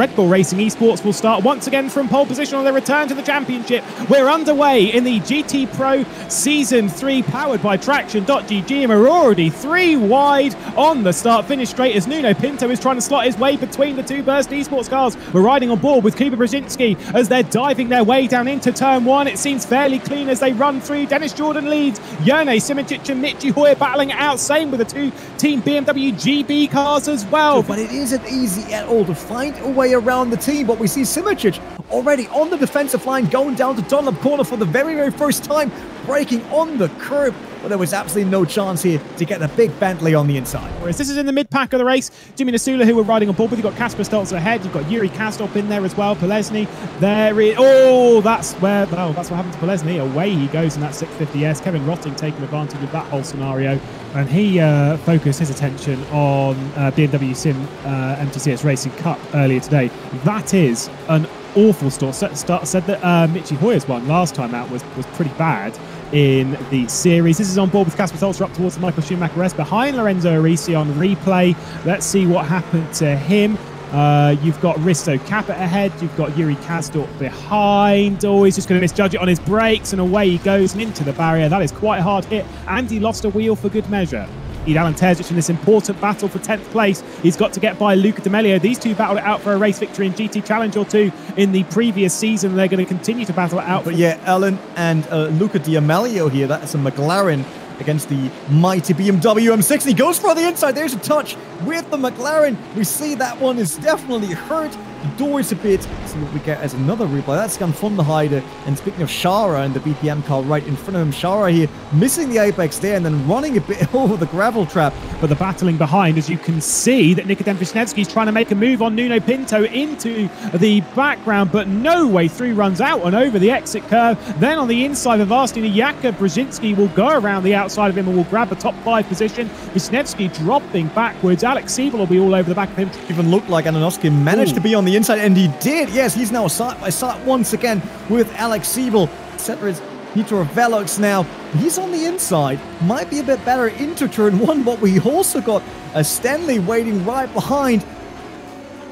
Red Bull Racing Esports will start once again from pole position on their return to the championship. We're underway in the GT Pro Season 3 powered by Traxion.gg and we're already three wide on the start finish straight as Nuno Pinto is trying to slot his way between the two Burst Esports cars. We're riding on board with Kuba Brzezinski as they're diving their way down into turn one. It seems fairly clean as they run through. Dennis Jordan leads. Jerne Simoncic and Michi Hoyer battling out. Same with the two Team BMW GB cars as well. But it isn't easy at all to find a way around the team. But we see Simoncic already on the defensive line going down to Dunlop corner for the very, very first time, braking on the curb but there was absolutely no chance here to get the big Bentley on the inside. Whereas this is in the mid-pack of the race. Jimmy Nasula, who we're riding on board with, you've got Casper Stolzer ahead, you've got Yuri Kastop in there as well, Polesny, there is, oh, that's where, oh, that's what happened to Polesny, away he goes in that 650S, Kevin Rotting taking advantage of that whole scenario, and he uh, focused his attention on uh, BMW Sim uh, MTCS Racing Cup earlier today. That is an awful start. Said that uh, Michi Hoyer's one last time out was, was pretty bad in the series. This is on board with Casper Stolzer up towards Michael Schumacher S behind Lorenzo Arisi on replay. Let's see what happened to him. Uh, you've got Risto Capet ahead. You've got Yuri Kastor behind. Oh, he's just going to misjudge it on his brakes, and away he goes and into the barrier. That is quite a hard hit, and he lost a wheel for good measure. Alan Terzic in this important battle for 10th place. He's got to get by Luca D'Amelio. These two battled it out for a race victory in GT Challenge or two in the previous season. They're going to continue to battle it out. But yeah, Alan and uh, Luca D'Amelio here. That's a McLaren against the mighty BMW M6. He goes for the inside. There's a touch with the McLaren. We see that one is definitely hurt. The door is a bit. See what we get as another replay. That's Scan from the Heide. And speaking of Shara and the BPM car right in front of him, Shara here missing the apex there and then running a bit over the gravel trap. But the battling behind, as you can see, that Nikodem Wisniewski is trying to make a move on Nuno Pinto into the background, but no way through runs out and over the exit curve. Then on the inside of Warsteiner, Jakub Brzezinski will go around the outside of him and will grab the top five position. Wisniewski dropping backwards. Alex Siebel will be all over the back of him. Even looked like Andonovski managed Ooh. to be on the the inside, and he did. Yes, he's now side by side once again with Alex Siebel. Center is Peter Velox now. He's on the inside. Might be a bit better into turn one, but we also got a Stanley waiting right behind.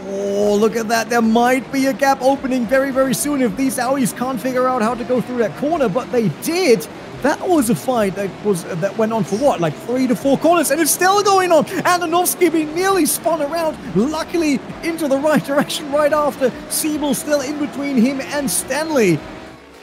Oh, look at that. There might be a gap opening very, very soon if these Audis can't figure out how to go through that corner, but they did. That was a fight that was uh, that went on for what, like three to four corners, and it's still going on. Andonovski being nearly spun around, luckily into the right direction right after. Siebel still in between him and Stanley.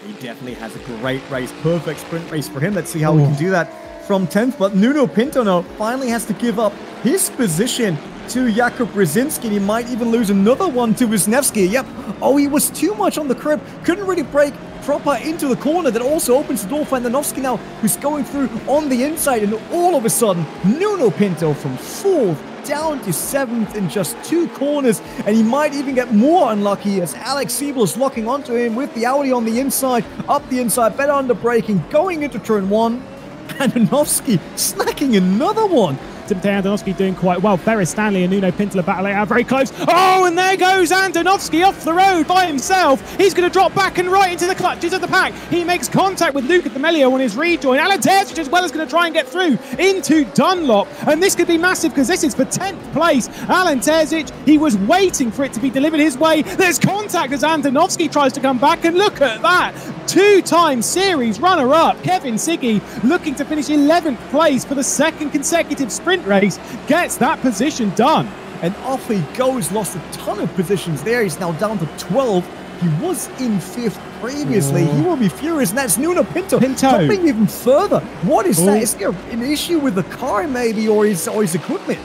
He definitely has a great race, perfect sprint race for him. Let's see how Ooh. we can do that from 10th. But Nuno Pinto now finally has to give up his position to Jakub Brzezinski. He might even lose another one to Wisniewski. Yep. Oh, he was too much on the curb. Couldn't really brake proper into the corner that also opens the door for Andonovski now, who's going through on the inside. And all of a sudden, Nuno Pinto from fourth down to seventh in just two corners, and he might even get more unlucky as Alex Siebel is locking onto him with the Audi on the inside, up the inside, better under braking, going into turn one. Andonovski snacking another one. Timothy Andonovski doing quite well. Ferris Stanley and Nuno Pinto battling out very close. Oh, and there goes Andonovski off the road by himself. He's going to drop back and right into the clutches of the pack. He makes contact with Luca D'Amelio on his rejoin. Alan Terzic as well is going to try and get through into Dunlop. And this could be massive because this is for 10th place. Alan Terzic, he was waiting for it to be delivered his way. There's contact as Andonovski tries to come back. And look at that. Two-time series runner-up Kevin Siggy looking to finish 11th place for the second consecutive sprint race gets that position done. And off he goes, lost a ton of positions there. He's now down to 12. He was in fifth previously. Oh. He will be furious, and that's Nuno Pinto. Pinto. Dropping even further. What is Ooh. that? Oh. Is there an issue with the car, maybe, or his, or his equipment?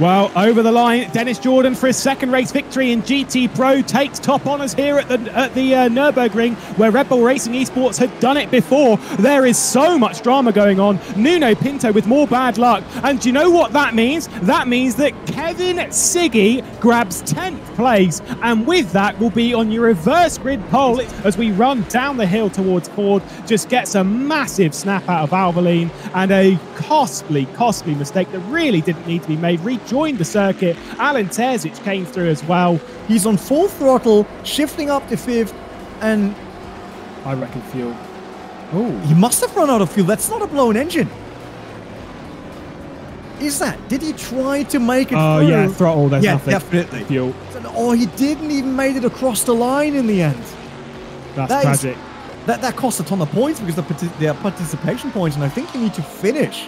Well, over the line, Dennis Jordan for his second race victory in GT Pro takes top honours here at the at the uh, Nürburgring, where Red Bull Racing Esports had done it before. There is so much drama going on. Nuno Pinto with more bad luck, and do you know what that means? That means that Kevin Siggy grabs 10th place, and with that will be on your reverse grid pole as we run down the hill towards Ford. Just gets a massive snap out of Valvoline and a costly, costly mistake that really didn't need to be made joined the circuit. Alan Terzic came through as well. He's on full throttle, shifting up to fifth, and I reckon fuel. Oh, he must have run out of fuel. That's not a blown engine. is that? Did he try to make it Oh through? yeah, throttle. There's yeah, nothing. definitely. Fuel. Oh, he didn't even made it across the line in the end. That's That is- tragic. That that cost a ton of points because the their participation points, and I think you need to finish.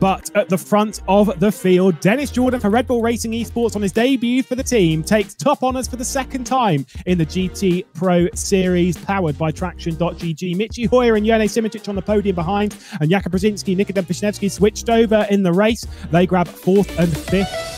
But at the front of the field, Dennis Jordan for Red Bull Racing Esports on his debut for the team takes top honours for the second time in the GT Pro Series, powered by Traxion.gg. Michi Hoyer and Yone Simic on the podium behind, and Jakub Brzezinski, Nikodem Wisniewski switched over in the race. They grab fourth and fifth